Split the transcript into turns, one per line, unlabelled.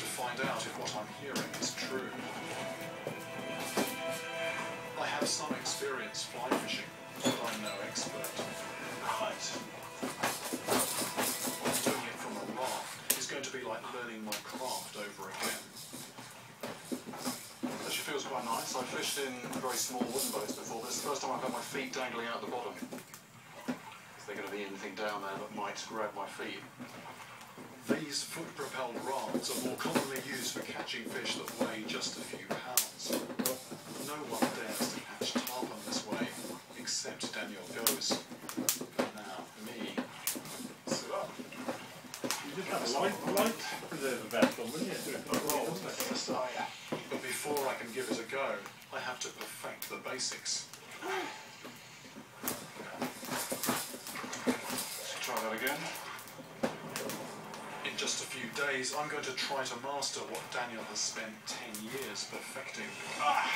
find out if what I'm hearing is true. I have some experience fly fishing, but I'm no expert.
Right.
Doing it from a raft is going to be like learning my craft over again. Actually feels quite nice. I've fished in very small wooden boats before. This is the first time I've had my feet dangling out the bottom. Is there going to be anything down there that might grab my feet? These foot-propelled rods are more commonly used for catching fish that weigh just a few pounds. No one dares to catch tarpon this way, except Daniel Goes. Now, me. So up.
You just have a light, light preserver vest on, wouldn't you? So
Roll.
wrong, isn't it?
Oh, yeah. But before I can give it a go, I have to perfect the basics. Try that again. Just a few days, I'm going to try to master what Daniel has spent 10 years perfecting. Ah!